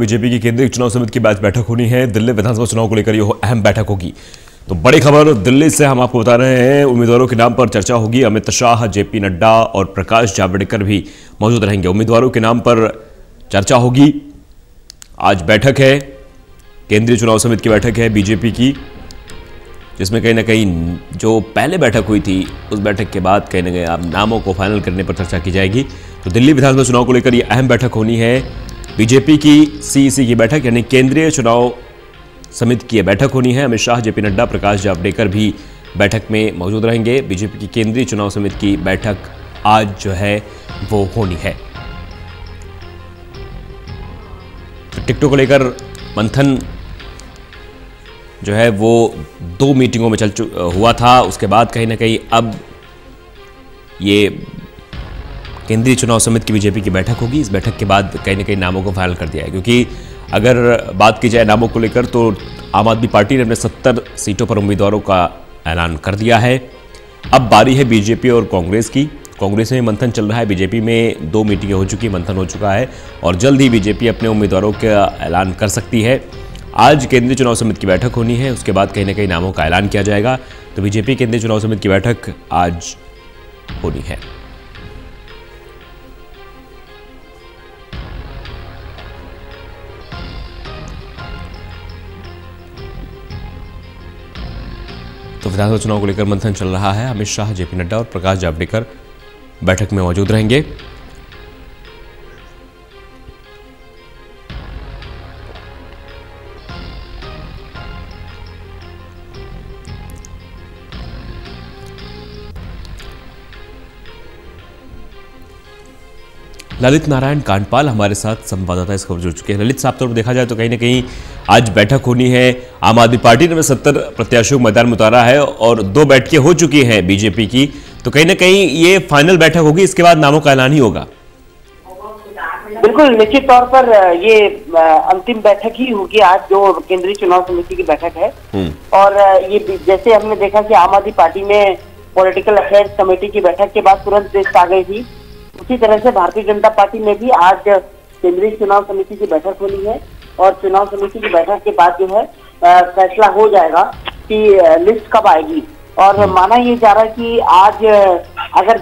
BJP की केंद्रीय चुनाव समिति की बैठक होनी है। दिल्ली विधानसभा चुनाव को लेकर यह अहम बैठक होगी। तो बड़ी खबर, दिल्ली से हम आपको बता रहे हैं, उम्मीदवारों के नाम पर चर्चा होगी। अमित शाह, जेपी नड्डा और प्रकाश जावड़ेकर भी मौजूद रहेंगे। उम्मीदवारों के नाम पर चर्चा होगी। आज बैठक है, केंद्रीय चुनाव समिति की बैठक है बीजेपी की, जिसमें कहीं ना कहीं जो पहले बैठक हुई थी, उस बैठक के बाद कहीं ना कहीं अब नामों को फाइनल करने पर चर्चा की जाएगी। तो दिल्ली विधानसभा चुनाव को लेकर यह अहम बैठक होनी है। बीजेपी की सीईसी की बैठक, यानी केंद्रीय चुनाव समिति की बैठक होनी है। अमित शाह, जेपी नड्डा, प्रकाश जावड़ेकर भी बैठक में मौजूद रहेंगे। बीजेपी की केंद्रीय चुनाव समिति की बैठक आज जो है, वो होनी है। तो टिकटों को लेकर मंथन जो है, वो दो मीटिंगों में चल हुआ था। उसके बाद कहीं ना कहीं अब ये केंद्रीय चुनाव समिति की बीजेपी की बैठक होगी। इस बैठक के बाद कहीं ना कहीं नामों को फाइनल कर दिया है, क्योंकि अगर बात की जाए नामों को लेकर तो आम आदमी पार्टी ने अपने सत्तर सीटों पर उम्मीदवारों का ऐलान कर दिया है। अब बारी है बीजेपी और कांग्रेस की। कांग्रेस में मंथन चल रहा है। बीजेपी में दो मीटिंगें हो चुकी मंथन हो चुका है, और जल्द ही बीजेपी अपने उम्मीदवारों का ऐलान कर सकती है। आज केंद्रीय चुनाव समिति की बैठक होनी है, उसके बाद कहीं ना कहीं नामों का ऐलान किया जाएगा। तो बीजेपी केंद्रीय चुनाव समिति की बैठक आज होनी है। तो विधानसभा चुनाव को लेकर मंथन चल रहा है। अमित शाह, जेपी नड्डा और प्रकाश जावड़ेकर बैठक में मौजूद रहेंगे। ललित नारायण कांडपाल हमारे साथ संवाददाता इस खबर जुड़ चुके हैं। ललित साहब तौर पर देखा जाए तो कहीं ना कहीं आज बैठक होनी है। आम आदमी पार्टी ने सत्तर प्रत्याशियों को मैदान में उतारा है और दो बैठकें हो चुकी हैं बीजेपी की। तो कहीं ना कहीं ये फाइनल बैठक होगी इसके बाद नामों का ऐलान ही होगा। बिल्कुल निश्चित तौर पर ये अंतिम बैठक ही होगी आज जो केंद्रीय चुनाव समिति की बैठक है। हम्म। और ये जैसे हमने देखा कि आम आदमी पार्टी में पॉलिटिकल अफेयर्स कमेटी की बैठक के बाद तुरंत लिस्ट आ गई थी। उसी तरह से भारतीय जनता पार्टी में भी आज केंद्रीय चुनाव समिति की बैठक होनी है और चुनाव समिति की बैठक के बाद जो है फैसला हो जाएगा कि लिस्ट कब आएगी और। माना ये जा रहा है कि आज अगर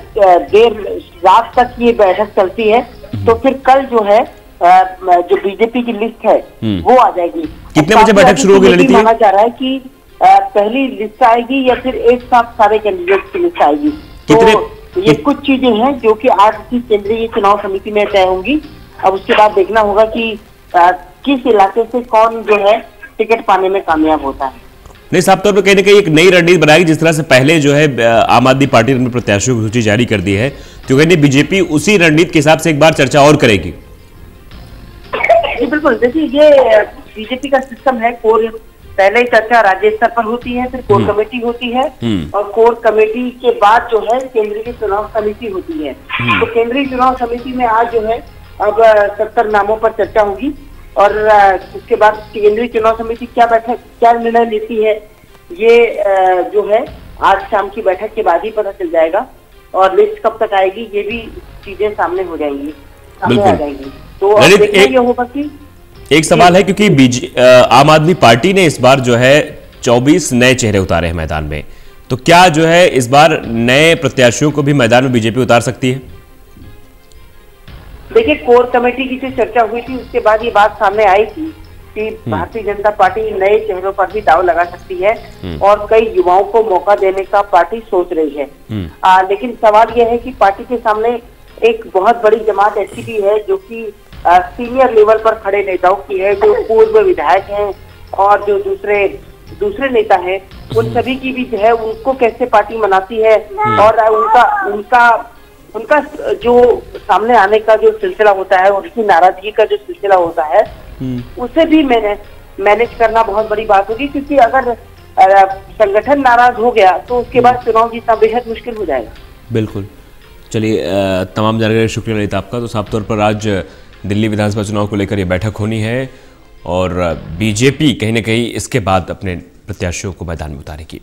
देर रात तक ये बैठक चलती है हम्म। तो फिर कल जो है जो बीजेपी की लिस्ट है हम्म। वो आ जाएगी कितने बजे बैठक शुरू होगी ललित माना जा रहा है कि पहली लिस्ट आएगी या फिर एक साथ सारे कैंडिडेट की लिस्ट आएगी कितने तो ये कुछ चीज़ें हैं जो कि आज की केंद्रीय चुनाव समिति में तय होंगी। अब उसके बाद देखना होगा कि आ, किस इलाके से कौन जो है टिकट पाने में कामयाब होता है। नहीं साफ़ तौर पर कहीं ना कहीं एक नई रणनीति बनाएगी जिस तरह से पहले जो है आम आदमी पार्टी ने प्रत्याशियों की सूची जारी कर दी है तो कहते बीजेपी उसी रणनीति के हिसाब से एक बार चर्चा और करेगी। बिल्कुल। देखिए ये बीजेपी का सिस्टम है कोर पहले ही चर्चा राज्य स्तर पर होती है फिर कोर हम्म। कमेटी होती है हम्म। और कोर कमेटी के बाद जो है केंद्रीय चुनाव समिति होती है हम्म। तो केंद्रीय चुनाव समिति में आज जो है अब सत्तर नामों पर चर्चा होगी और उसके बाद केंद्रीय चुनाव समिति क्या बैठक क्या निर्णय लेती है ये जो है आज शाम की बैठक के बाद ही पता चल जाएगा और लिस्ट कब तक आएगी ये भी चीज़ें सामने हो जाएँगी सामने आ जाएँगी तो देखना ये होगा की एक सवाल है क्योंकि आम आदमी पार्टी ने इस बार जो है 24 नए चेहरे उतारे हैं मैदान में तो क्या जो है इस बार नए प्रत्याशियों को भी मैदान में बीजेपी उतार सकती है देखिए कोर कमेटी की जो चर्चा हुई थी उसके बाद ये बात सामने आई थी कि हम्म। भारतीय जनता पार्टी नए चेहरों पर भी दाव लगा सकती है हम्म। और कई युवाओं को मौका देने का पार्टी सोच रही है हम्म। आ, लेकिन सवाल यह है कि पार्टी के सामने एक बहुत बड़ी जमात ऐसी भी है जो कि सीनियर लेवल पर खड़े नेताओं की है जो पूर्व विधायक हैं और जो दूसरे दूसरे नेता हैं उन। सभी की भी जो है उनको कैसे पार्टी मनाती है। और उनका उनका उनका जो सामने आने का जो सिलसिला होता है उनकी नाराज़गी का जो सिलसिला होता है। उसे भी मैंने मैनेज करना बहुत बड़ी बात होगी क्योंकि अगर संगठन नाराज़ हो गया तो उसके बाद चुनाव जीतना बेहद मुश्किल हो जाएगा बिल्कुल चलिए तमाम जानकारी शुक्रिया ललित आपका तो साफ़ तौर पर आज दिल्ली विधानसभा चुनाव को लेकर यह बैठक होनी है और बीजेपी कहीं ना कहीं इसके बाद अपने प्रत्याशियों को मैदान में उतारेगी।